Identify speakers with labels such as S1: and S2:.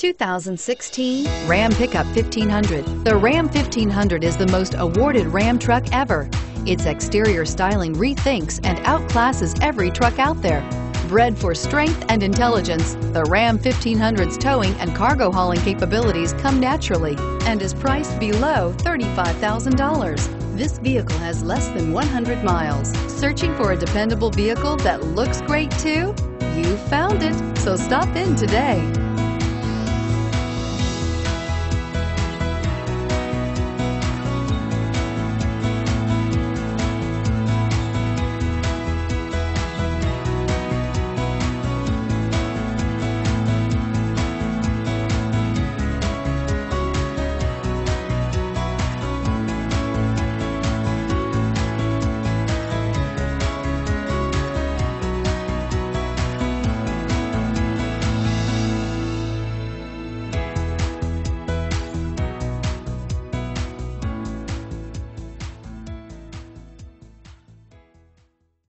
S1: 2016 Ram Pickup 1500. The Ram 1500 is the most awarded Ram truck ever. Its exterior styling rethinks and outclasses every truck out there. Bred for strength and intelligence, the Ram 1500's towing and cargo hauling capabilities come naturally and is priced below $35,000. This vehicle has less than 100 miles. Searching for a dependable vehicle that looks great too? You found it, so stop in today.